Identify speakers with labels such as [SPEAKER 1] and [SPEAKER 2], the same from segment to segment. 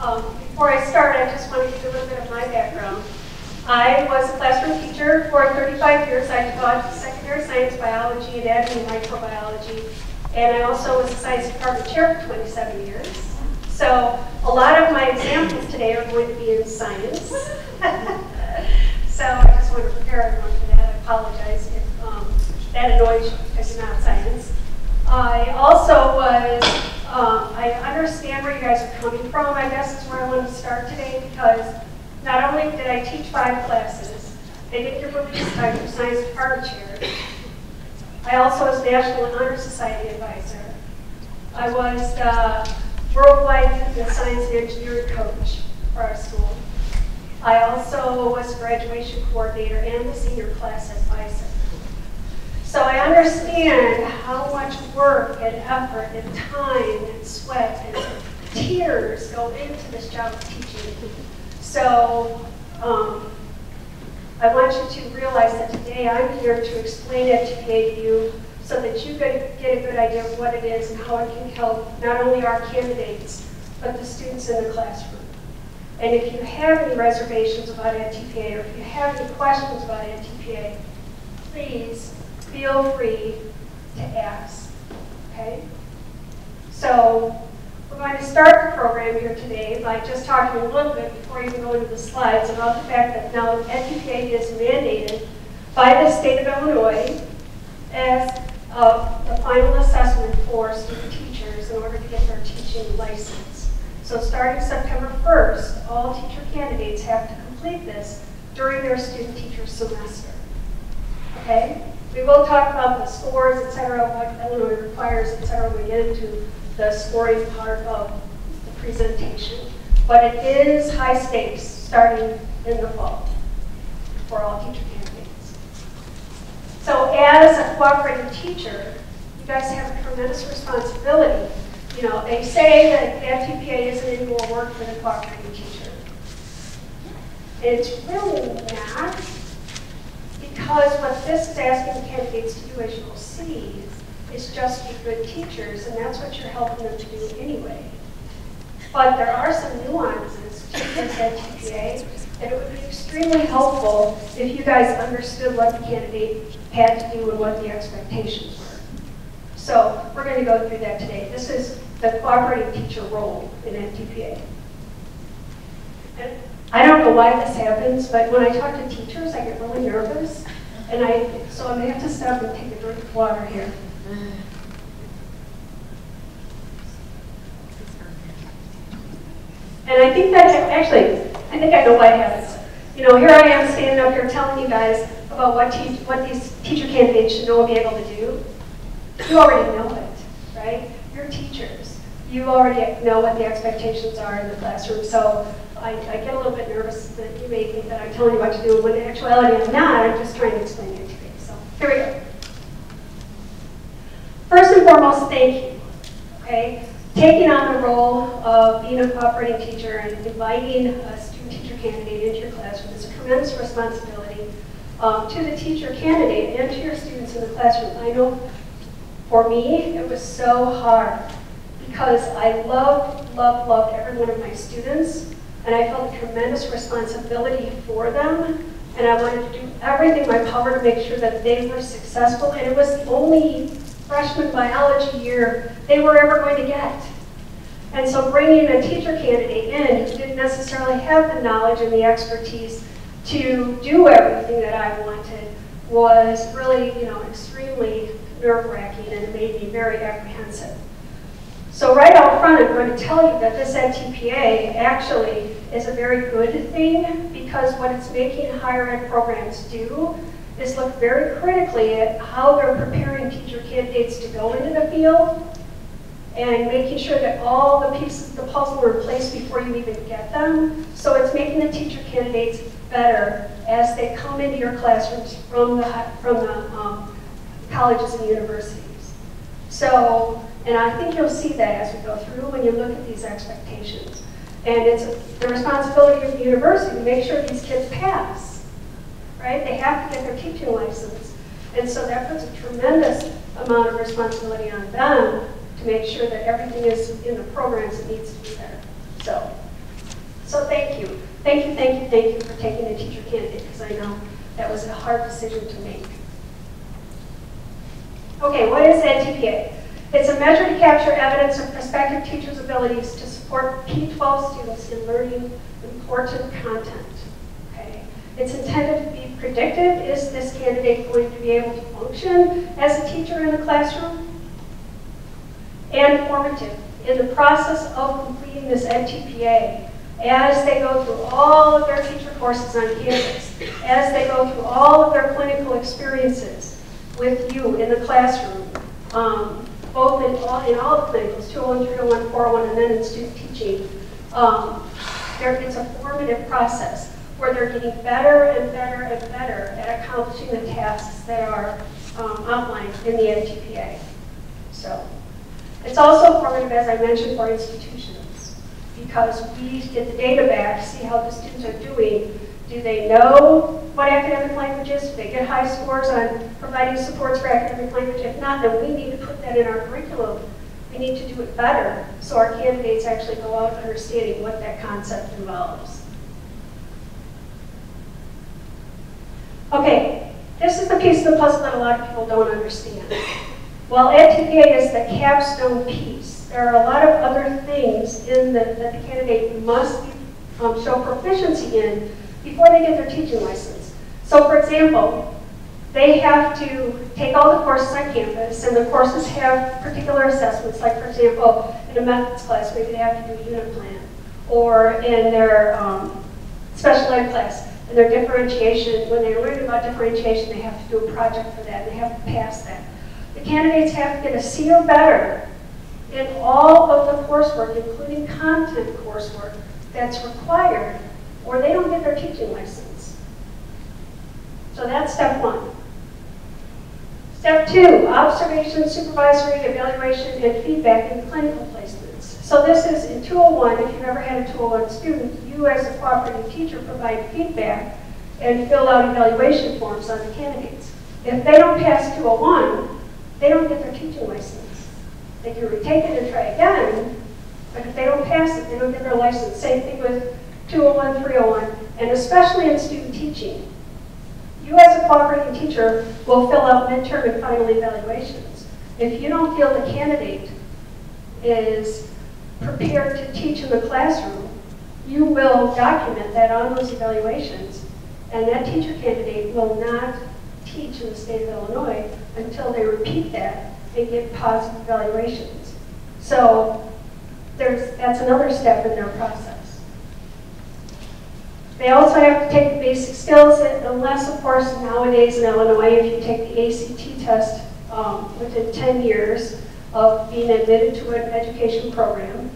[SPEAKER 1] Um, before I start, I just want to give you a little bit of my background. I was a classroom teacher for 35 years. I taught secondary science, biology, anatomy, and microbiology. And I also was a science department chair for 27 years. So a lot of my examples today are going to be in science. so I just want to prepare everyone for that. I apologize if um, that annoys you because it's not science. I also was, um, I understand where you guys are coming from, I guess is where I want to start today because not only did I teach five classes, I did your release time for science department chair. I also was National Honor Society advisor. I was the worldwide and science and engineering coach for our school. I also was graduation coordinator and the senior class advisor. So I understand how much work and effort and time and sweat and tears go into this job of teaching. So um, I want you to realize that today I'm here to explain it to you so that you get, get a good idea of what it is and how it can help not only our candidates, but the students in the classroom. And if you have any reservations about edTPA or if you have any questions about edTPA, please feel free to ask, okay? So we're going to start the program here today by just talking a little bit before even go to the slides about the fact that now edTPA is mandated by the state of Illinois as uh, the final assessment for student teachers in order to get their teaching license. So starting September 1st, all teacher candidates have to complete this during their student teacher semester. Okay? We will talk about the scores, et cetera, what Illinois requires, et cetera, we get into the scoring part of the presentation. But it is high stakes starting in the fall for all teacher candidates. So as a cooperating teacher, you guys have a tremendous responsibility. You know, they say that edTPA isn't any more work for the cooperating teacher. It's really not, because what this is asking candidates to do, as you will see, is just be good teachers, and that's what you're helping them to do anyway. But there are some nuances to this edTPA that it would be extremely helpful if you guys understood what the candidate had to do and what the expectations were. So we're going to go through that today. This is the cooperating teacher role in edTPA. And I don't know why this happens, but when I talk to teachers, I get really nervous. And I, so I'm to have to stop and take a drink of water here. And I think that, actually, I think I know why it happens. You know, here I am standing up here telling you guys about what, what these teacher candidates should know and be able to do. You already know it, right? You're teachers. You already know what the expectations are in the classroom. So I, I, get a little bit nervous that you may think that I'm telling you what to do, when in actuality I'm not. I'm just trying to explain it to you. So here we go. First and foremost, thank you. Okay, taking on the role of being a cooperating teacher and inviting a student teacher candidate into your classroom is a tremendous responsibility um, to the teacher candidate and to your students in the classroom. I know for me, it was so hard because I loved, loved, loved every one of my students and I felt a tremendous responsibility for them and I wanted to do everything in my power to make sure that they were successful and it was the only freshman biology year they were ever going to get. And so bringing a teacher candidate in who didn't necessarily have the knowledge and the expertise to do everything that I wanted was really, you know, extremely nerve-wracking and it made me very apprehensive. So right out front, I'm going to tell you that this edTPA actually is a very good thing because what it's making higher ed programs do is look very critically at how they're preparing teacher candidates to go into the field and making sure that all the pieces of the puzzle are in place before you even get them. So it's making the teacher candidates better as they come into your classrooms from the, from the um, colleges and universities. So, and I think you'll see that as we go through when you look at these expectations. And it's the responsibility of the university to make sure these kids pass right? They have to get their teaching license. And so that puts a tremendous amount of responsibility on them to make sure that everything is in the programs that needs to be there. So So thank you. Thank you, thank you, thank you for taking the teacher candidate, because I know that was a hard decision to make. Okay, what is edTPA? It's a measure to capture evidence of prospective teachers' abilities to support P-12 students in learning important content. Okay, It's intended to be predictive. Is this candidate going to be able to function as a teacher in the classroom? And formative. In the process of completing this edTPA, as they go through all of their teacher courses on campus, as they go through all of their clinical experiences with you in the classroom, um, both in all, in all the clinicals, 201, 301, 401, and then in student teaching, um, there, it's a formative process where they're getting better and better and better at accomplishing the tasks that are um, outlined in the edTPA. So it's also formative, as I mentioned, for institutions because we get the data back see how the students are doing. Do they know what academic languages? Do they get high scores on providing supports for academic language? If not, then we need to put that in our curriculum. We need to do it better so our candidates actually go out understanding what that concept involves. Okay, this is the piece of the puzzle that a lot of people don't understand. While edTPA is the capstone piece, there are a lot of other things in the, that the candidate must um, show proficiency in before they get their teaching license. So for example, they have to take all the courses on campus, and the courses have particular assessments, like for example, in a methods class, maybe they have to do a unit plan, or in their um, special ed class, and their differentiation, when they're learning about differentiation, they have to do a project for that, and they have to pass that. The candidates have to get a C or better in all of the coursework, including content coursework, that's required, or they don't get their teaching license. So that's step one. Step two, observation, supervisory, evaluation, and feedback in clinical placements. So this is in 201, if you've ever had a 201 student, you as a cooperating teacher provide feedback and fill out evaluation forms on the candidates. If they don't pass 201, they don't get their teaching license. They can retake it and try again, but if they don't pass it, they don't get their license. Same thing with 201, 301, and especially in student teaching. You as a cooperating teacher will fill out midterm and final evaluations. If you don't feel the candidate is prepared to teach in the classroom, you will document that on those evaluations, and that teacher candidate will not teach in the state of Illinois until they repeat that and get positive evaluations. So there's, that's another step in their process. They also have to take the basic skills, unless, of course, nowadays in Illinois, if you take the ACT test um, within 10 years of being admitted to an education program,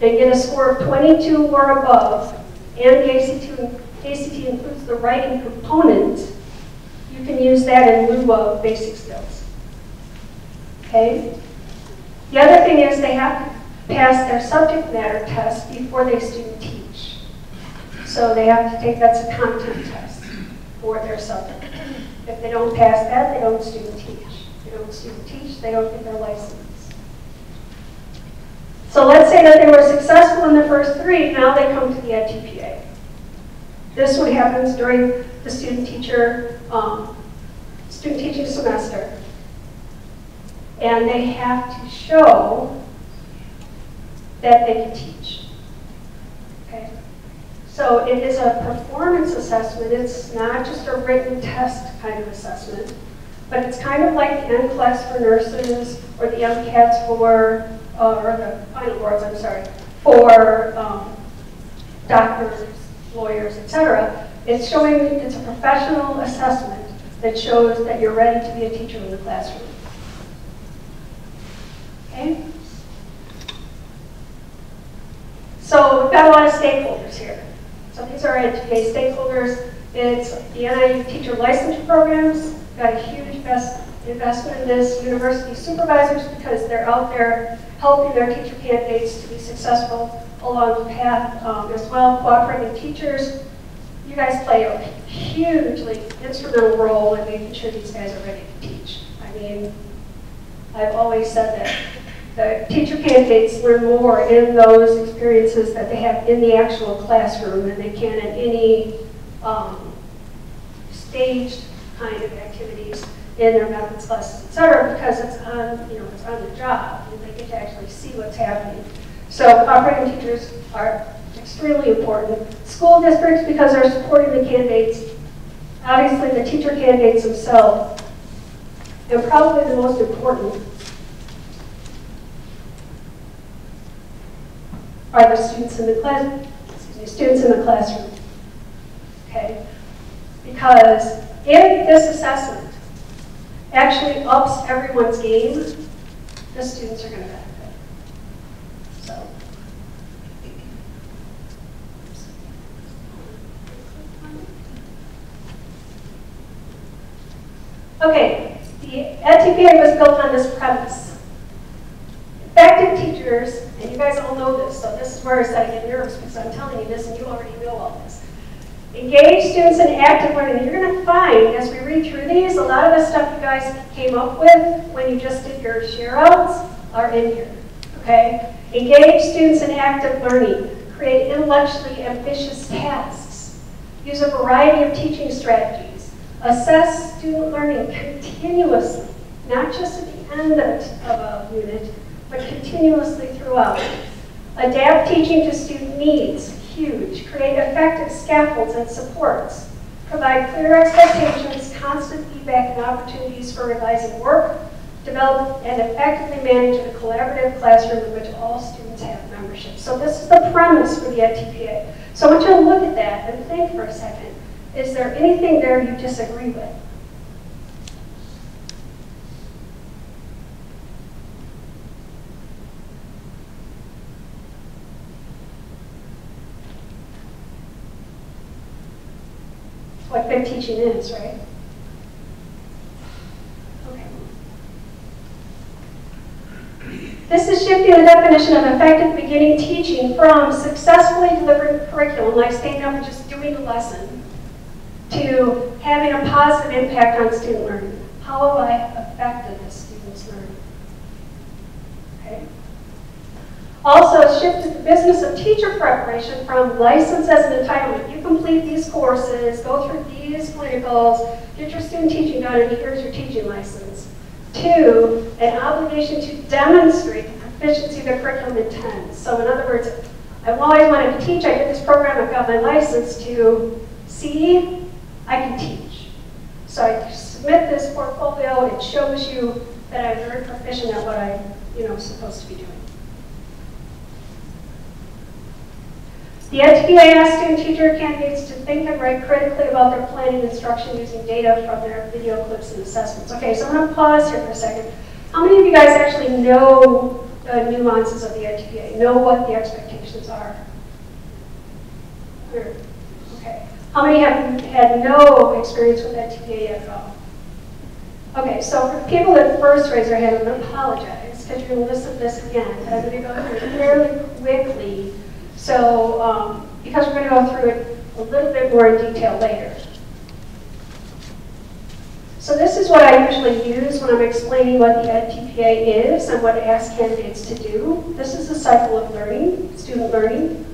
[SPEAKER 1] and get a score of 22 or above, and the ACT, ACT includes the writing component, you can use that in lieu of basic skills. Okay? The other thing is they have to pass their subject matter test before they student teach. So they have to take, that's a content test for their subject. If they don't pass that, they don't student teach. If they don't student teach, they don't get their license. So let's say that they were successful in the first three, now they come to the edTPA. This one happens during the student teacher, um, student teaching semester. And they have to show that they can teach. So it is a performance assessment. It's not just a written test kind of assessment, but it's kind of like the NCLEX for nurses or the MCATs for, uh, or the final boards, I'm sorry, for um, doctors, lawyers, etc. It's showing, it's a professional assessment that shows that you're ready to be a teacher in the classroom. Okay? So we've got a lot of stakeholders here. So these are edTPA stakeholders. It's the NIU teacher licensure programs. Got a huge invest, investment in this. University supervisors because they're out there helping their teacher candidates to be successful along the path um, as well. Cooperating teachers. You guys play a hugely instrumental role in making sure these guys are ready to teach. I mean, I've always said that the teacher candidates learn more in those experiences that they have in the actual classroom than they can in any um, staged kind of activities in their methods classes, et cetera, because it's on, you know, it's on the job, and they get to actually see what's happening. So operating teachers are extremely important. School districts, because they're supporting the candidates, obviously the teacher candidates themselves, and probably the most important are the students in the class, me, students in the classroom. Okay? Because if this assessment actually ups everyone's game, the students are going to benefit. So. Okay, the EdTPA was built on this premise. Effective teachers, and you guys all know this, so this is where I start to get nervous because I'm telling you this and you already know all this. Engage students in active learning. You're going to find, as we read through these, a lot of the stuff you guys came up with when you just did your share outs are in here. Okay? Engage students in active learning. Create intellectually ambitious tasks. Use a variety of teaching strategies. Assess student learning continuously, not just at the end of a unit, but continuously throughout. Adapt teaching to student needs huge. Create effective scaffolds and supports. Provide clear expectations, constant feedback, and opportunities for revising work. Develop and effectively manage a collaborative classroom in which all students have membership. So this is the premise for the EdTPA. So I want you to look at that and think for a second. Is there anything there you disagree with? What teaching is, right? Okay. This is shifting the definition of effective beginning teaching from successfully delivering curriculum, like staying up and just doing the lesson, to having a positive impact on student learning. How have I affected the student's learning? Okay. Also shifted the business of teacher preparation from license as an entitlement. You complete these courses, go through these clinicals, get your student teaching done, and here's your teaching license. To an obligation to demonstrate the proficiency the curriculum intends. So in other words, I've always wanted to teach, I did this program, I've got my license to see, I can teach. So I submit this portfolio, it shows you that I'm very proficient at what I'm you know, supposed to be doing. The asks student teacher candidates to think and write critically about their planning instruction using data from their video clips and assessments. Okay, so I'm going to pause here for a second. How many of you guys actually know the nuances of the EdTPA, know what the expectations are? Okay. How many have had no experience with yet at all? Okay, so for people that first raise their hand, I'm going to apologize because you're going to listen to this again. I'm going to go through fairly quickly so, um, because we're going to go through it a little bit more in detail later. So this is what I usually use when I'm explaining what the EdTPA is and what it asks candidates to do. This is a cycle of learning, student learning.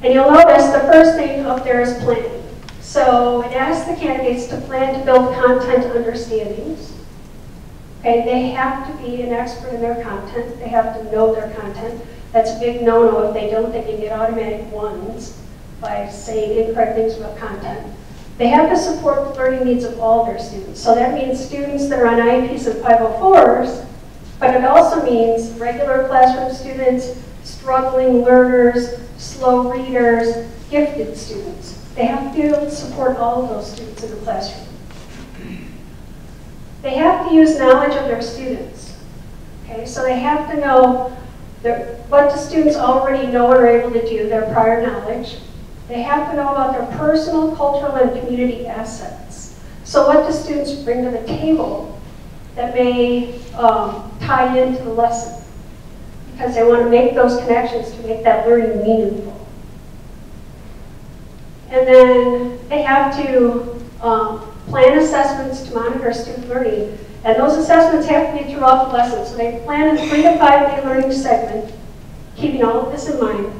[SPEAKER 1] And you'll notice the first thing up there is planning. So it asks the candidates to plan to build content understandings. Okay, they have to be an expert in their content. They have to know their content. That's a big no-no. If they don't, they can get automatic ones by saying incorrect things about content. They have to support the learning needs of all their students. So that means students that are on IEPs and 504s, but it also means regular classroom students, struggling learners, slow readers, gifted students. They have to be able to support all of those students in the classroom. They have to use knowledge of their students. Okay, so they have to know what the students already know or are able to do, their prior knowledge. They have to know about their personal, cultural, and community assets. So what do students bring to the table that may um, tie into the lesson? Because they want to make those connections to make that learning meaningful. And then they have to um, plan assessments to monitor student learning And those assessments have to be throughout the lesson. So they plan a three to five day learning segment, keeping all of this in mind.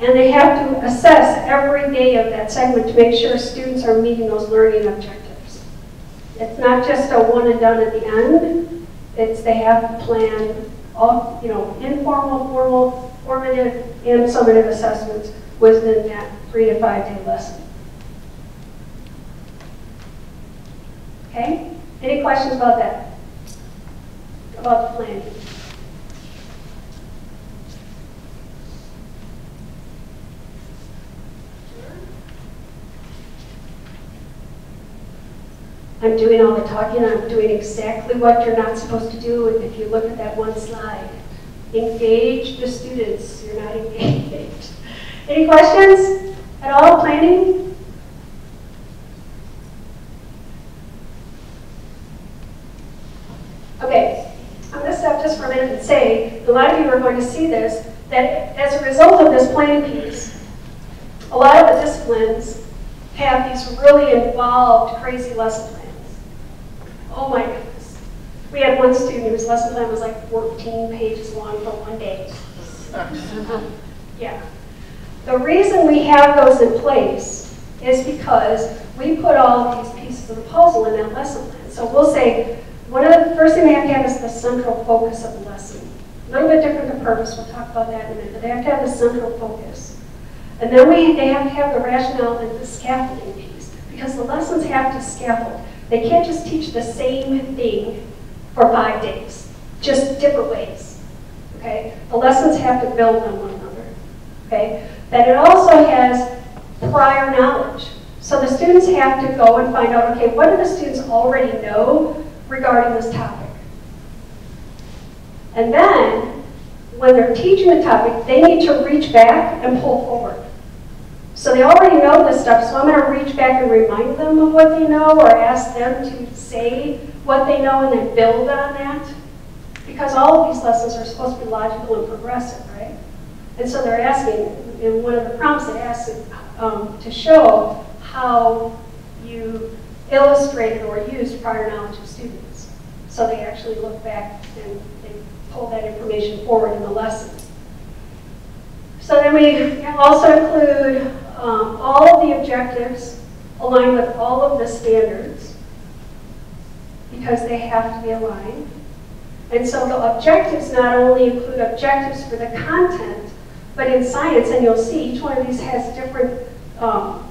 [SPEAKER 1] And they have to assess every day of that segment to make sure students are meeting those learning objectives. It's not just a one and done at the end. It's they have to plan all, you know, informal, formal, formative, and summative assessments within that three to five day lesson. Okay? Any questions about that? About the planning? I'm doing all the talking, I'm doing exactly what you're not supposed to do if you look at that one slide. Engage the students, you're not engaged. Any questions at all, planning? Okay, I'm going to stop just for a minute and say, a lot of you are going to see this, that as a result of this planning piece, a lot of the disciplines have these really involved, crazy lesson plans. Oh my goodness. We had one student whose lesson plan was like 14 pages long for one day. yeah. The reason we have those in place is because we put all of these pieces of the puzzle in that lesson plan. So we'll say, one of the first thing they have to have is the central focus of the lesson. A little bit different than purpose, we'll talk about that in a minute, but they have to have a central focus. And then we, they have to have the rationale and the scaffolding piece, because the lessons have to scaffold. They can't just teach the same thing for five days, just different ways. Okay? The lessons have to build on one another. Okay? Then it also has prior knowledge. So the students have to go and find out, okay, what do the students already know regarding this topic. And then, when they're teaching the topic, they need to reach back and pull forward. So they already know this stuff, so I'm going to reach back and remind them of what they know or ask them to say what they know and then build on that. Because all of these lessons are supposed to be logical and progressive, right? And so they're asking, in one of the prompts it asks um, to show how you illustrated or used prior knowledge of students. So they actually look back and they pull that information forward in the lesson. So then we also include um, all of the objectives aligned with all of the standards because they have to be aligned. And so the objectives not only include objectives for the content, but in science, and you'll see each one of these has different um,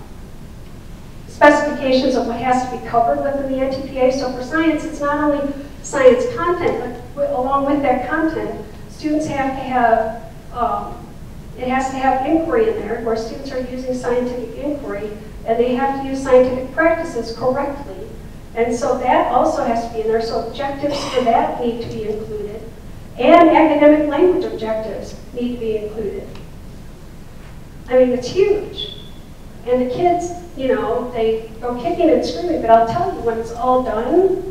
[SPEAKER 1] specifications of what has to be covered within the edTPA. So for science, it's not only science content, but along with that content, students have to have, um, it has to have inquiry in there, where students are using scientific inquiry, and they have to use scientific practices correctly. And so that also has to be in there, so objectives for that need to be included. And academic language objectives need to be included. I mean, it's huge. And the kids, you know, they go kicking and screaming, but I'll tell you, when it's all done,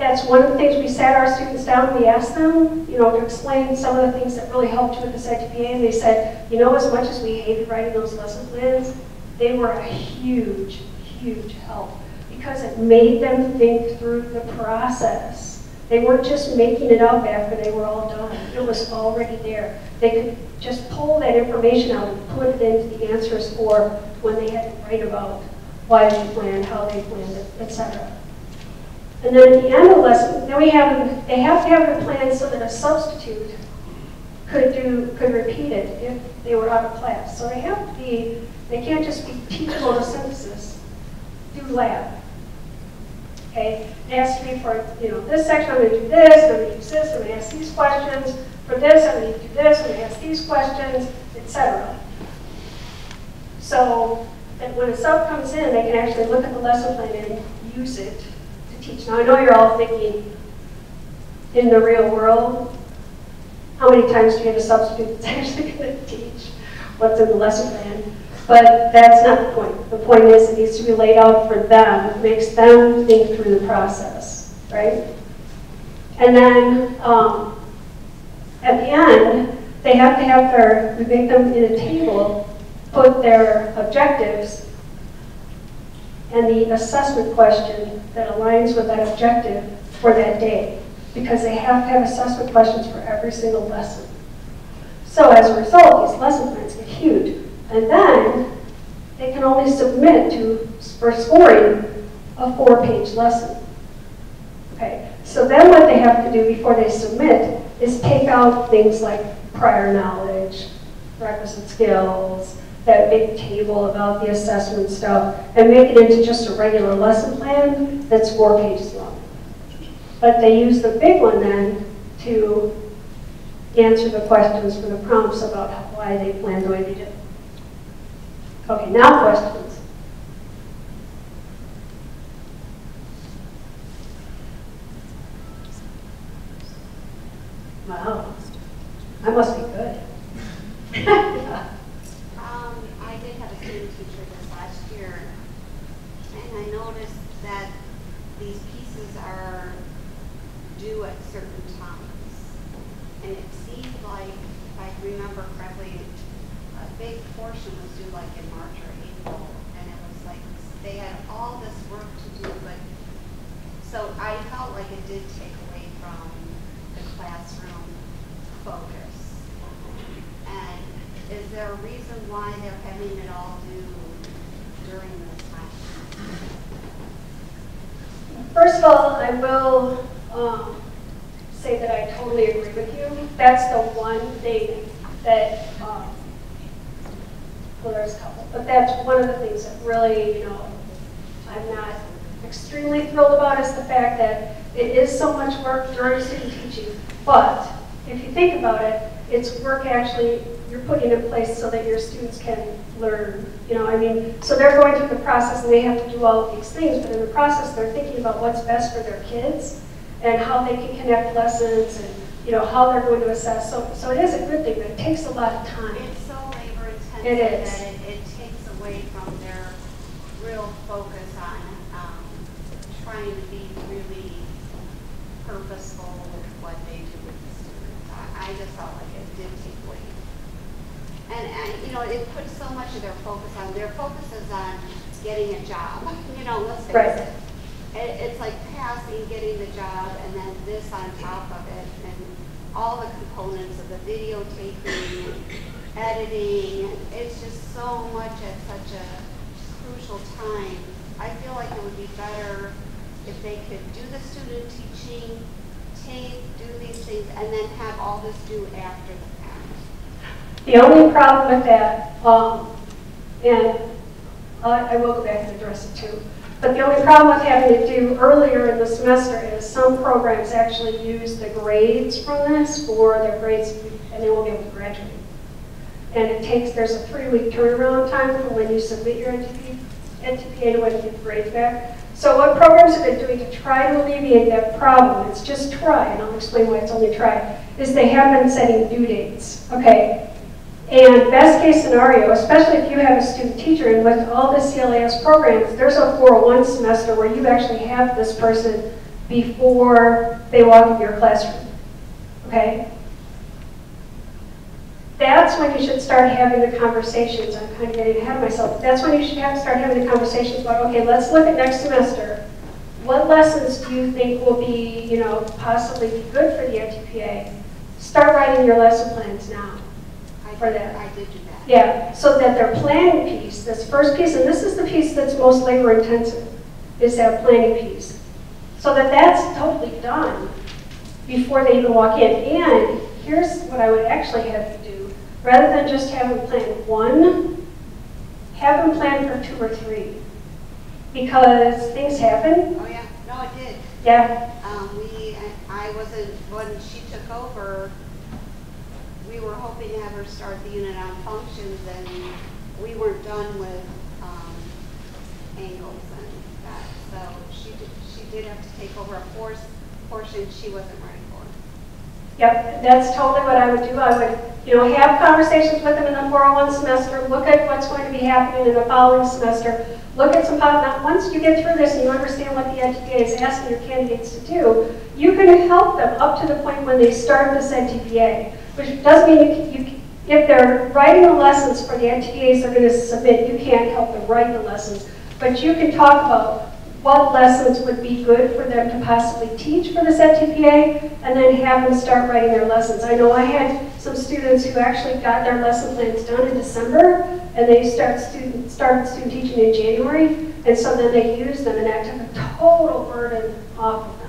[SPEAKER 1] that's one of the things we sat our students down, and we asked them, you know, to explain some of the things that really helped with this edTPA, and they said, you know, as much as we hated writing those lesson plans, they were a huge, huge help because it made them think through the process. They weren't just making it up after they were all done. It was already there. They could just pull that information out and put it into the answers for when they had to write about why they planned, how they planned it, etc. And then at the end of the lesson, then we have them, they have to have the plan so that a substitute could do could repeat it if they were out of class. So they have to be, they can't just be teachable to synthesis, do lab. Okay, to be for, you know, this section, I'm going to do this, I'm going to do this, I'm going to ask these questions. For this, I'm going to do this, I'm going to ask these questions, etc. So when a sub comes in, they can actually look at the lesson plan and use it teach. Now, I know you're all thinking, in the real world, how many times do you have a substitute that's actually going to teach what's in the lesson plan? But that's not the point. The point is it needs to be laid out for them. It makes them think through the process, right? And then um, at the end, they have to have their, we make them in a table, put their objectives and the assessment question that aligns with that objective for that day. Because they have to have assessment questions for every single lesson. So as a result, these lesson plans get huge. And then they can only submit to, for scoring, a four-page lesson. Okay, so then what they have to do before they submit is take out things like prior knowledge, requisite skills, that big table about the assessment stuff, and make it into just a regular lesson plan that's four pages long. But they use the big one then to answer the questions for the prompts about why they plan the way they did. Okay, now questions. Wow, I must be good.
[SPEAKER 2] Um, I did have a student teacher this last year, and I noticed that these pieces are due at certain times. And it seemed like, if I remember correctly, a big portion was due like in March or April, and it was like, they had all this work to do, but, so I felt like it did take away from the classroom focus. And is there a reason why they're having it all due during this time?
[SPEAKER 1] First of all, I will um, say that I totally agree with you. That's the one thing that, um, well, there's a couple, but that's one of the things that really, you know, I'm not extremely thrilled about is the fact that it is so much work during student teaching. But if you think about it, it's work actually you're putting in place so that your students can learn. You know, I mean, so they're going through the process and they have to do all of these things, but in the process they're thinking about what's best for their kids and how they can connect lessons and you know how they're going to assess. So, so it is a good thing, but it takes a lot of time.
[SPEAKER 2] It's so labor intensive
[SPEAKER 1] It is.
[SPEAKER 2] that it, it takes away from their real focus on, um, trying to be really purposeful with what they do with the students. I, I just felt like it did take away. And, and, you know, it puts so much of their focus on, their focus is on getting a job, you know, let's face
[SPEAKER 1] Right.
[SPEAKER 2] it. It, it's like passing, getting the job, and then this on top of it, and all the components of the videotaping, and editing, it's just so much at such a crucial time. I feel like it would be better if they could do the student teaching, tape, do these things, and then have all this due after the fact.
[SPEAKER 1] The only problem with that, um, and I I will go back and address it too, but the only problem with having to do earlier in the semester is some programs actually use the grades from this for their grades, and they won't be able to graduate. And it takes, there's a three-week turnaround time from when you submit your NTP, edTPA to when you get the grades back. So what programs have been doing to try to alleviate that problem, it's just try, and I'll explain why it's only try, is they have been setting due dates, okay? And best case scenario, especially if you have a student teacher and with all the CLAS programs, there's a 401 semester where you actually have this person before they walk into your classroom, okay? That's when you should start having the conversations. I'm kind of getting ahead of myself. That's when you should have, start having the conversations about, okay, let's look at next semester. What lessons do you think will be, you know, possibly good for the edTPA? Start writing your lesson plans now. For that.
[SPEAKER 2] I did do that.
[SPEAKER 1] Yeah, so that their planning piece, this first piece, and this is the piece that's most labor intensive, is that planning piece. So that that's totally done before they even walk in. And here's what I would actually have you do. Rather than just have them plan one, have them plan for two or three. Because things happen,
[SPEAKER 2] Oh, yeah, no, it did.
[SPEAKER 1] yeah,
[SPEAKER 2] Um, we, I wasn't, when she took over, we were hoping to have her start the unit on functions and we weren't done with, um, angles and that. So she did, she did have to take over a force portion she wasn't ready for.
[SPEAKER 1] Yep, that's totally what I would do. I would, you know, have conversations with them in the 401 semester, look at what's going to be happening in the following semester, look at some, pop- now, once you get through this and you understand what the edTPA is asking your candidates to do, you can help them up to the point when they start this edTPA, which doesn't mean you, you, if they're writing the lessons for the edTPAs they're going to submit, you can't help them write the lessons. But you can talk about what lessons would be good for them to possibly teach for the edTPA, and then have them start writing their lessons. I know I had some students who actually got their lesson plans done in December, and they start student, started student teaching in January, and so then they used them, and that took a total burden off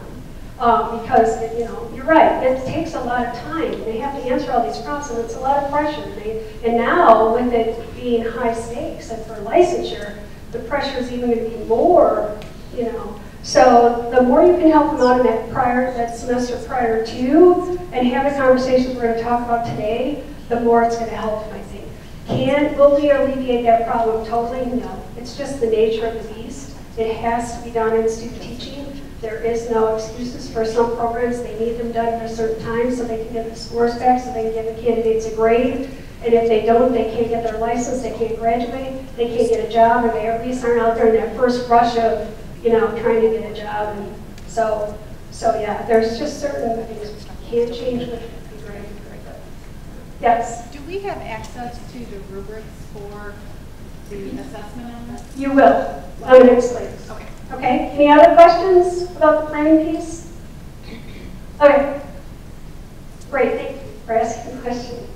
[SPEAKER 1] Um, because, you know, you're right, it takes a lot of time. They have to answer all these prompts, and it's a lot of pressure. They, and now, with it being high stakes and for licensure, the pressure is even going to be more, you know. So the more you can help them out in that prior, that semester prior to, and have the conversations we're going to talk about today, the more it's going to help them, I think. Can, will we alleviate that problem totally? No. It's just the nature of the beast. It has to be done in student teaching. There is no excuses for some programs. They need them done at a certain time so they can get the scores back, so they can give the candidates a grade. And if they don't, they can't get their license, they can't graduate, they can't get a job, or they at least aren't out there in that first rush of, you know, trying to get a job. And so, so yeah, there's just certain things you can't change with the grade. Yes,
[SPEAKER 3] Do we have access to the rubrics for the assessment on this?
[SPEAKER 1] you will. I'm going to explain.
[SPEAKER 3] Okay.
[SPEAKER 1] Okay, any other questions about the planning piece? Okay. Great, thank you for asking the question.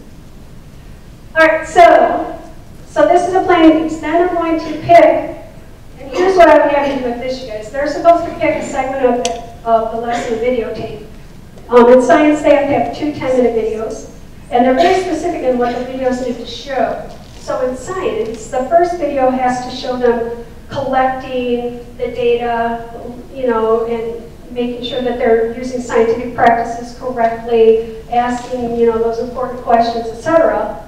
[SPEAKER 1] All right, so, so this is a planning piece. Then I'm going to pick, and here's what I would have you do with this, you guys. They're supposed to pick a segment of the, of the lesson videotape. Um, in science, they have to have two 10-minute videos, and they're very specific in what the videos need to show. So in science, the first video has to show them collecting the data, you know, and making sure that they're using scientific practices correctly, asking, you know, those important questions, etc.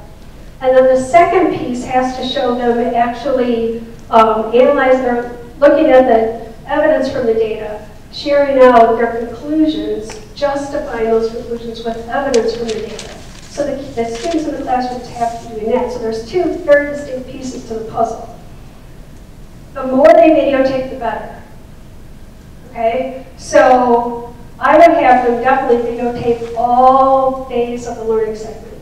[SPEAKER 1] And then the second piece has to show them actually um, analyze their, looking at the evidence from the data, sharing out their conclusions, justifying those conclusions with evidence from the data. So the, the students in the classrooms have to do that. So there's two very distinct pieces to the puzzle. The more they videotape, the better. Okay? So I would have them definitely videotape all days of the learning segment.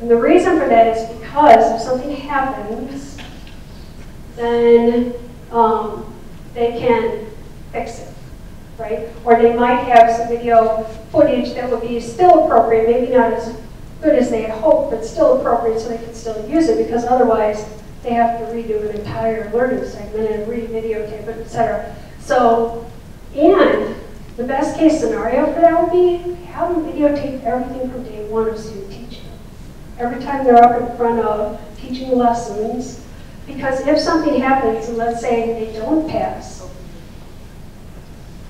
[SPEAKER 1] And the reason for that is because if something happens, then um, they can fix it, right? Or they might have some video footage that would be still appropriate, maybe not as good as they had hoped, but still appropriate so they can still use it because otherwise they have to redo an entire learning segment and re-videotape it, et cetera. So, and the best case scenario for that would be have them videotape everything from day one of student teaching. Every time they're up in front of teaching lessons, because if something happens, and let's say they don't pass,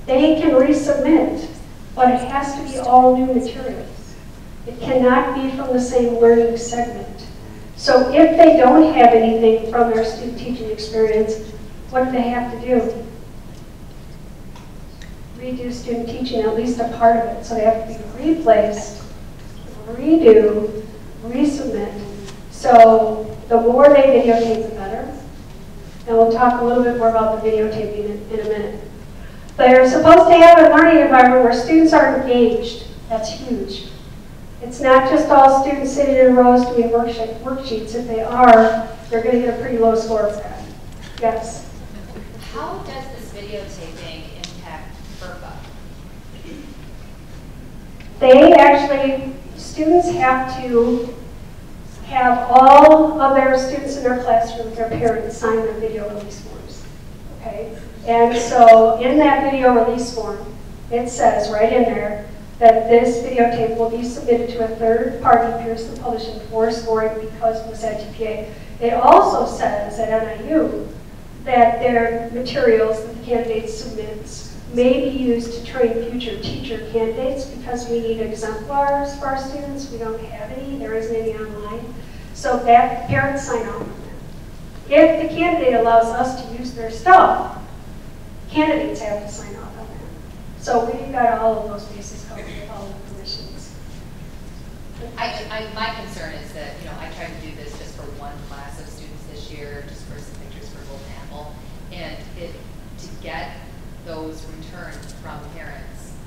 [SPEAKER 1] they can resubmit, but it has to be all new materials. It cannot be from the same learning segment. So if they don't have anything from their student teaching experience, what do they have to do? Redo student teaching, at least a part of it. So they have to be replaced, redo, resubmit. So the more they videotape, the better. And we'll talk a little bit more about the videotaping in, in a minute. They're supposed to have a learning environment where students are engaged. That's huge. It's not just all students sitting in rows doing worksheet, worksheets. If they are, they're going to get a pretty low score for that. Yes?
[SPEAKER 4] How does this videotaping impact FERPA?
[SPEAKER 1] They actually, students have to have all of their students in their classroom, their parents sign their video release forms. Okay? And so in that video release form, it says right in there that this videotape will be submitted to a third party, Pearson Publishing, for scoring because of the edTPA. It also says at NIU that their materials that the candidate submits may be used to train future teacher candidates because we need exemplars for our students. We don't have any. There isn't any online. So that parents sign off on that. If the candidate allows us to use their stuff, candidates have to sign off. So we've got all of those bases covered with all the permissions.
[SPEAKER 4] I, I, my concern is that, you know, I tried to do this just for one class of students this year, just for some pictures for Golden Apple, and it, to get those returns from parents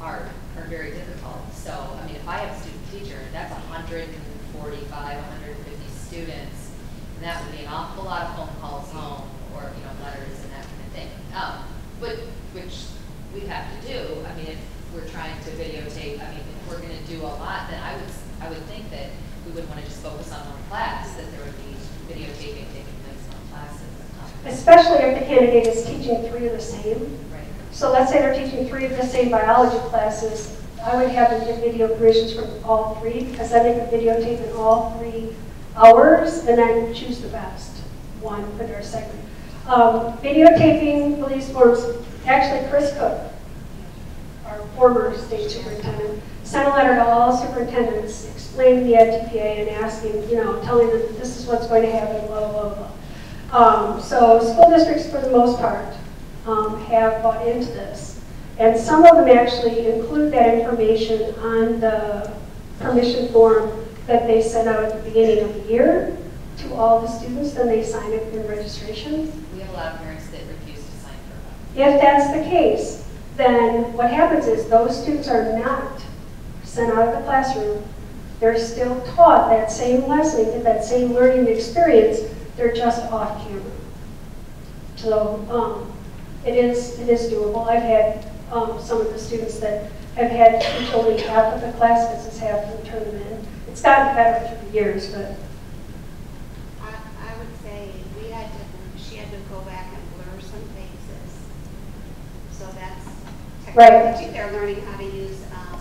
[SPEAKER 4] are, are very difficult. So, I mean, if I have a student teacher, that's 145, 150 students, and that would be an awful lot of phone calls home or, you know, letters and that kind of thing. Um, but, which we have to do. I mean, if we're trying to videotape, I mean, if we're going to do a lot, then I would, I would think that we would want to just focus on one class, that there would be videotaping taking place on classes.
[SPEAKER 1] Especially if the candidate is teaching three of the same.
[SPEAKER 4] Right.
[SPEAKER 1] So let's say they're teaching three of the same biology classes. I would have them do video versions from all three, because then they could videotape in all three hours, and then choose the best one for their segment. Um, videotaping police forms actually Chris Koch, our former state superintendent, sent a letter to all superintendents explaining the EdTPA and asking, you know, telling them this is what's going to happen, blah, blah, blah. Um, so school districts, for the most part, um, have bought into this. And some of them actually include that information on the permission form that they send out at the beginning of the year to all the students, then they sign it in registration.
[SPEAKER 4] We have a lot of parents that refuse to sign for them.
[SPEAKER 1] If that's the case, then what happens is those students are not sent out of the classroom. They're still taught that same lesson, get that same learning experience, they're just off camera. So, um, it is, it is doable. I've had, um, some of the students that have had to only half of the class it's half and turn them in. It's gotten better through the years, but,
[SPEAKER 2] I, I would say we had to, she had to go back and blur some faces. So that's
[SPEAKER 1] Right.
[SPEAKER 2] they're learning how to use, um,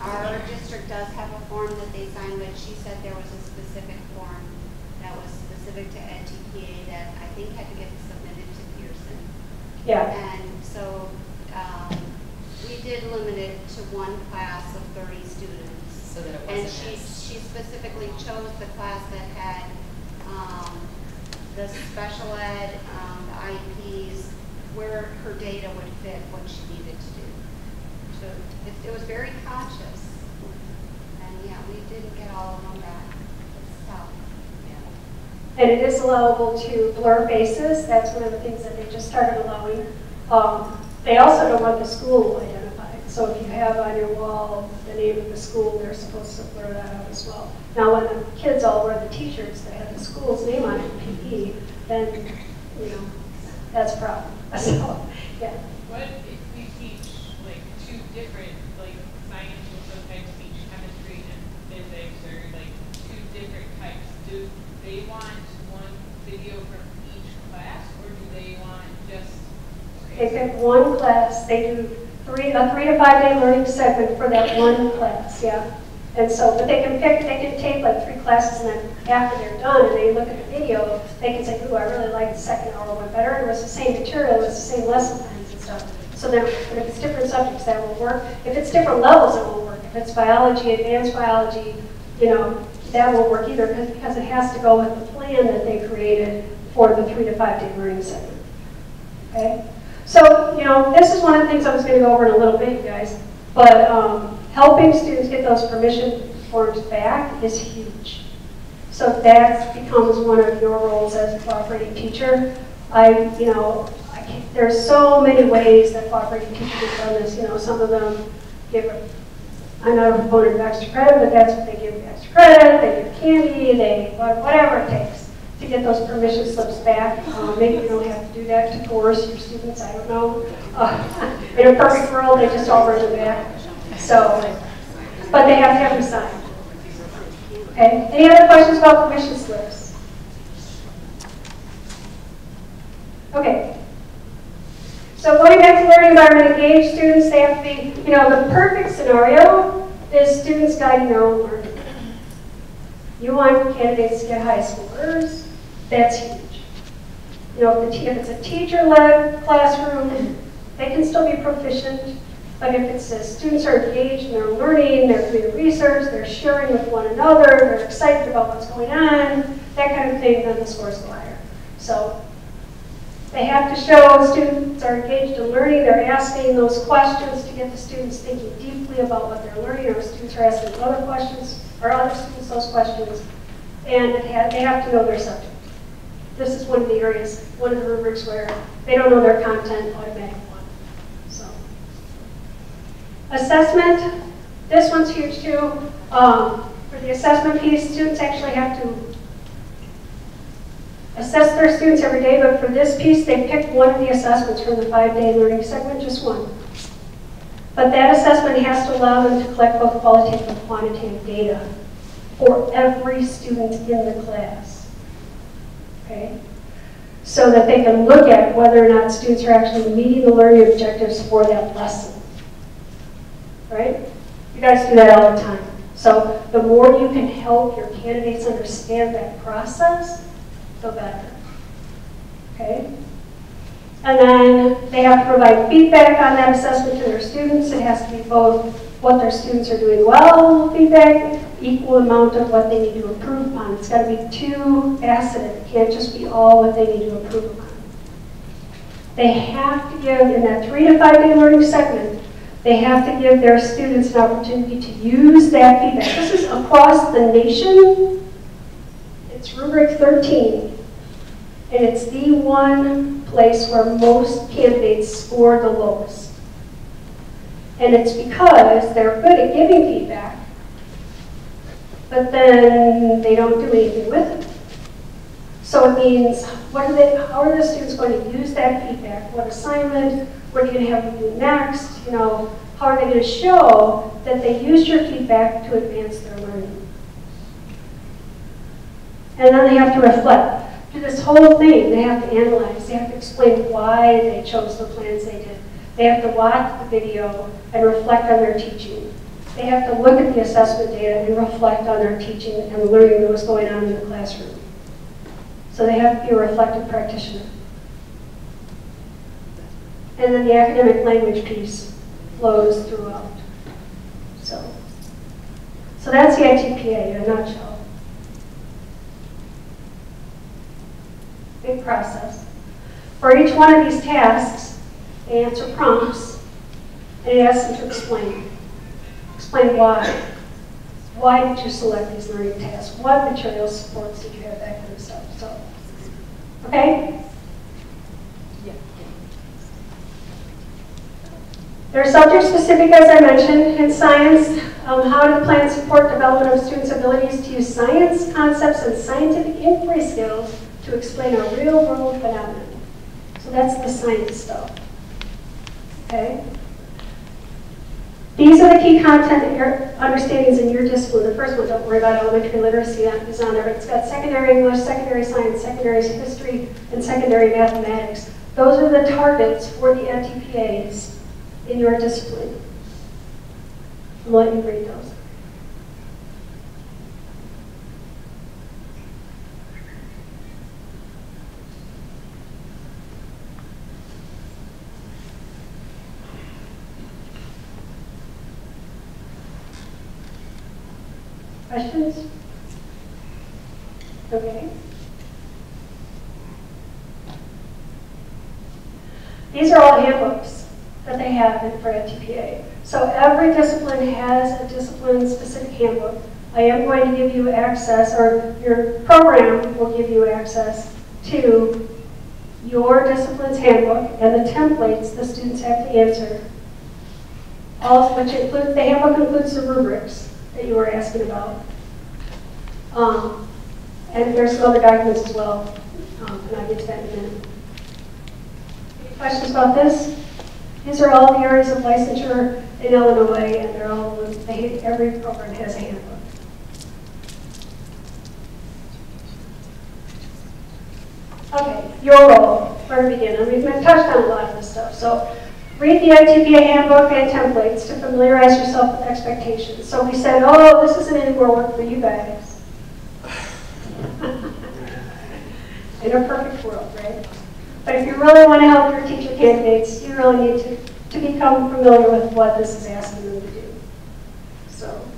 [SPEAKER 2] our district does have a form that they sign, but she said there was a specific form that was specific to edTPA that I think had to get submitted to Pearson.
[SPEAKER 1] yeah.
[SPEAKER 2] And so, um, we did limit it to one class of thirty students.
[SPEAKER 4] So that it wasn't
[SPEAKER 2] And
[SPEAKER 4] she,
[SPEAKER 2] she specifically chose the class that had, um, the special ed, um, the IEPs, where her data would fit what she needed to do. So it, it was very conscious. And yeah, we didn't get all of them back. It's.
[SPEAKER 4] Yeah.
[SPEAKER 1] And it is allowable to blur faces. That's one of the things that they just started allowing. Um, They also don't want the school identified. So if you have on your wall the name of the school, they're supposed to blur that out as well. Now, when the kids all wear the t-shirts that have the school's name on it, PE, then, you know, that's a problem. So, yeah.
[SPEAKER 5] What if we teach like two different, like science will sometimes teach chemistry and physics or like two different types? Do they want one video from each class or do they want just?
[SPEAKER 1] They pick one class, they do three, a three to five day learning segment for that one class, yeah. And so, but they can pick, they can take like three classes and then after they're done and they look at the video, they can say, ooh, I really like the second hour one better. And it was the same material, it was the same lesson plans and stuff. So then, but if it's different subjects, that will work. If it's different levels, it won't work. If it's biology, advanced biology, you know, that won't work either because, because it has to go with the plan that they created for the three to five day learning center. Okay? So, you know, this is one of the things I was going to go over in a little bit, you guys. But um, helping students get those permission forms back is huge. So that becomes one of your roles as a cooperating teacher. I, you know, I there's so many ways that cooperating teachers have done this. You know, some of them give, I'm not a proponent of extra credit, but that's what they give extra credit. They give candy, they, whatever it takes to get those permission slips back. Uh, maybe you don't have to do that to coerce your students, I don't know. Uh, in a perfect world, they just all bring them back. So, but they have to have them signed. Okay, any other questions about permission slips? Okay. So going back to learning environment, engaged students, they have to be, you know, the perfect scenario is students guiding their own learning. You want candidates to get high scores, that's huge. You know, if, the if it's a teacher-led classroom, they can still be proficient, but if it says students are engaged in their learning, they're doing research, they're sharing with one another, they're excited about what's going on, that kind of thing, then the scores go higher. So they have to show students are engaged in learning, they're asking those questions to get the students thinking deeply about what they're learning, or students are asking other questions, or other students those questions, and ha- they have to know their subject. This is one of the areas, one of the rubrics where they don't know their content, automatic one. So. Assessment, this one's huge too. Um, for the assessment piece, students actually have to assess their students every day, but for this piece, they picked one of the assessments from the five-day learning segment, just one. But that assessment has to allow them to collect both qualitative and quantitative data. for every student in the class. Okay? So that they can look at whether or not students are actually meeting the learning objectives for that lesson. Right? You guys do that all the time. So the more you can help your candidates understand that process, the better. Okay? And then they have to provide feedback on that assessment to their students. It has to be both what their students are doing well feedback, equal amount of what they need to improve upon. It's got to be two faceted. It can't just be all what they need to improve upon. They have to give, in that three to five day learning segment, they have to give their students an opportunity to use that feedback. This is across the nation. It's rubric 13. And it's the one place where most candidates score the lowest. And it's because they're good at giving feedback, but then they don't do anything with it. So it means, what are they, how are the students going to use that feedback? What assignment? What are you going to have them do next? You know, how are they going to show that they used your feedback to advance their learning? And then they have to reflect. Do this whole thing, they have to analyze. They have to explain why they chose the plans they did. They have to watch the video and reflect on their teaching. They have to look at the assessment data and reflect on their teaching and learning that was going on in the classroom. So they have to be a reflective practitioner. And then the academic language piece flows throughout. So, so that's the edTPA in a nutshell. Big process. For each one of these tasks, they answer prompts, and it asks them to explain. Explain why. Why did you select these learning tasks? What material supports did you have, that kind of stuff. So, okay? They're subject specific, as I mentioned, in science. Um, how do plans support development of students' abilities to use science concepts and scientific inquiry skills to explain a real world phenomenon? So that's the science stuff. Okay? These are the key content understandings in your discipline. The first one, don't worry about elementary literacy, that is on there. It's got secondary English, secondary science, secondary history, and secondary mathematics. Those are the targets for the edTPAs in your discipline. I'll let you read those. Questions? Okay. These are all handbooks that they have for edTPA. So every discipline has a discipline-specific handbook. I am going to give you access, or your program will give you access to your discipline's handbook and the templates the students have to answer. All of which include, the handbook includes the rubrics that you were asking about. Um, and there's some other documents as well, um, and I'll get to that in a minute. Any questions about this? These are all the areas of licensure in Illinois, and they're all, they, every program has a handbook. Okay, your role, where to we've touched on a lot of this stuff. So read the edTPA handbook and templates to familiarize yourself with expectations. So we said, oh, this isn't any more work for you guys. In a perfect world, right? But if you really want to help your teacher candidates, you really need to, to become familiar with what this is asking them to do. So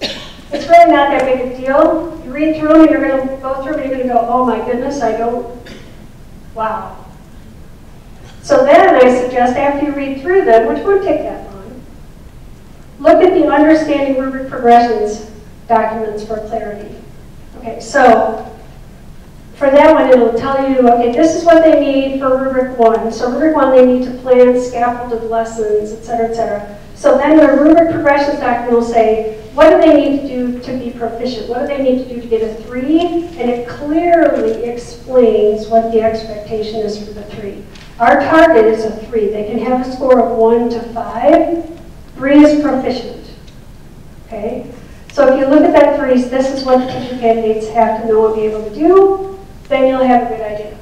[SPEAKER 1] it's really not that big a deal. You read through them and you're going to go through them and you're going to go, oh my goodness, I don't, wow. So then I suggest after you read through them, which won't take that long, look at the understanding rubric progressions documents for clarity. Okay, so for that one, it'll tell you, okay, this is what they need for rubric one. So rubric one, they need to plan scaffolded lessons, et cetera, et cetera. So then the rubric progressions document will say, what do they need to do to be proficient? What do they need to do to get a three? And it clearly explains what the expectation is for the three. Our target is a three. They can have a score of one to five. Three is proficient. Okay? So if you look at that three, this is what the teacher candidates have to know and be able to do, then you'll have a good idea.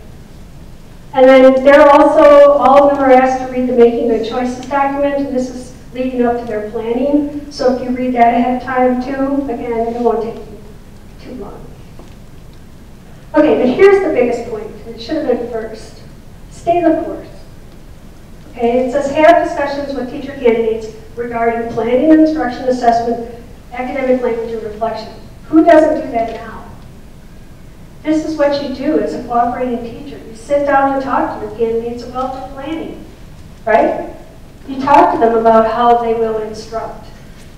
[SPEAKER 1] And then they're also, all of them are asked to read the Making Good Choices document, and this is leading up to their planning. So if you read that ahead of time too, again, it won't take you too long. Okay, but here's the biggest point, it should have been first. Stay the course. Okay, it says have discussions with teacher candidates regarding planning, instruction, assessment, academic language, and reflection. Who doesn't do that now? This is what you do as a cooperating teacher. You sit down and talk to your candidates about their planning, right? You talk to them about how they will instruct.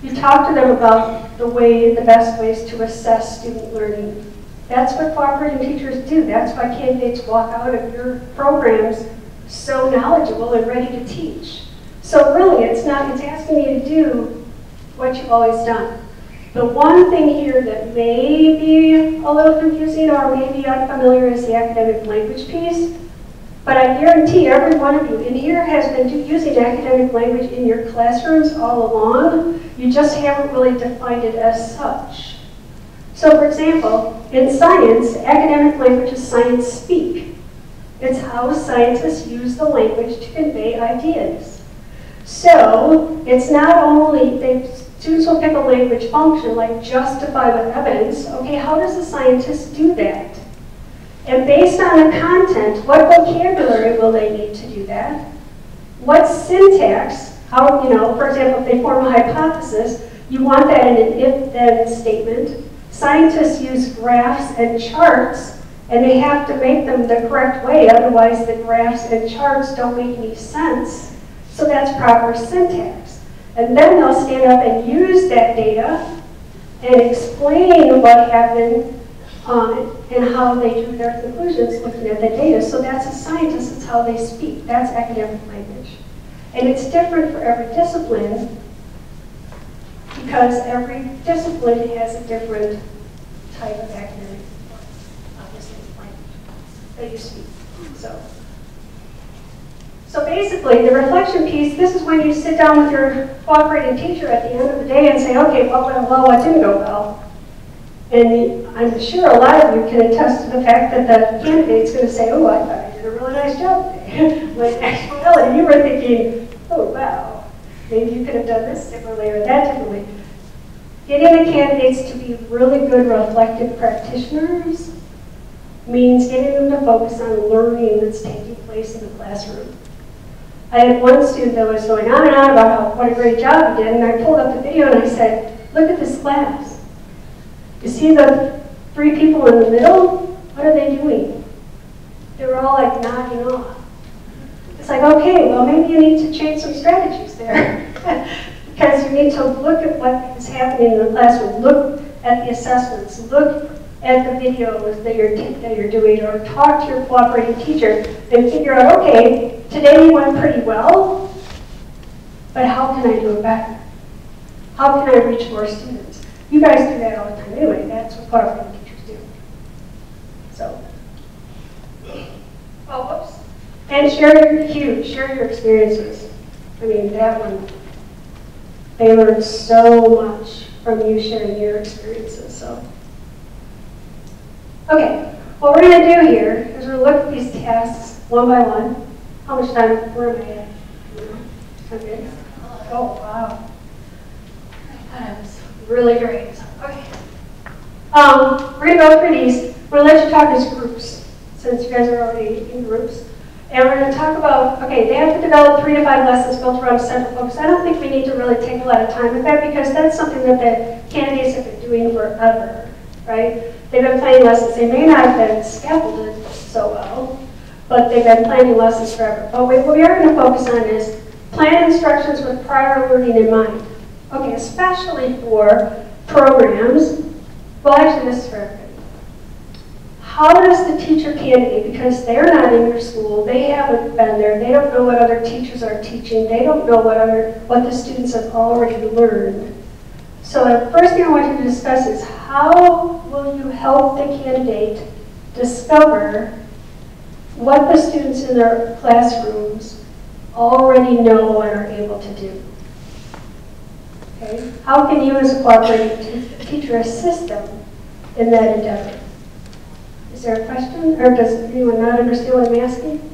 [SPEAKER 1] You talk to them about the way, the best ways to assess student learning. That's what cooperating teachers do. That's why candidates walk out of your programs so knowledgeable and ready to teach. So really, it's not, it's asking you to do what you've always done. The one thing here that may a little confusing or maybe unfamiliar is the academic language piece. But I guarantee every one of you in here has been using academic language in your classrooms all along. You just haven't really defined it as such. So for example, in science, academic language is science speak. It's how scientists use the language to convey ideas. So it's not only, they, students will pick a language function like justify with evidence. Okay, how does a scientist do that? And based on the content, what vocabulary will they need to do that? What syntax, how, you know, for example, if they form a hypothesis, you want that in an if-then statement. Scientists use graphs and charts, and they have to make them the correct way, otherwise the graphs and charts don't make any sense. So that's proper syntax. And then they'll stand up and use that data and explain what happened um, and how they drew their conclusions looking at the data. So that's a scientist, it's how they speak. That's academic language. And it's different for every discipline because every discipline has a different type of academic, language that you speak. So. So basically, the reflection piece, this is when you sit down with your cooperating teacher at the end of the day and say, okay, what went well, what didn't go well? And I'm sure a lot of you can attest to the fact that the candidate's going to say, oh, I thought I did a really nice job today. when in actuality, you were thinking, oh, wow, maybe you could have done this differently or that differently. Getting the candidates to be really good reflective practitioners means getting them to focus on learning that's taking place in the classroom. I had one student that was going on and on about how, what a great job he did, and I pulled up the video and I said, look at this class. You see the three people in the middle? What are they doing? They were all like nodding off. It's like, okay, well, maybe you need to change some strategies there. because you need to look at what is happening in the classroom, look at the assessments, look at the videos that you're, that you're doing, or talk to your cooperating teacher and figure out, okay, today went pretty well, but how can I do it better? How can I reach more students? You guys do that all the time anyway. That's what cooperating teachers do. So, oh, whoops. And share your share your experiences. I mean, that one, they learn so much from you sharing your experiences. So, okay, what we're going to do here is we're going to look at these tasks one by one. How much time? Where am I at? Okay. Oh, wow. I thought I was really great. Okay. Um, we're going to go through these. We're going to let you talk as groups, since you guys are already in groups. And we're going to talk about, okay, they have to develop three to five lessons built around central focus. I don't think we need to really take a lot of time with that because that's something that the candidates have been doing forever, right? They've been planning lessons. They may not have been scaffolded so well, but they've been planning lessons forever. But what we are going to focus on is plan instructions with prior learning in mind. Okay, especially for programs. Well, actually, this is for everybody. How does the teacher candidate, because they're not in your school, they haven't been there, they don't know what other teachers are teaching, they don't know what other what the students have already learned. So the first thing I want you to discuss is how will you help the candidate discover what the students in their classrooms already know and are able to do. Okay? How can you as a cooperating teacher assist them in that endeavor? Is there a question, or does anyone not understand what I'm asking?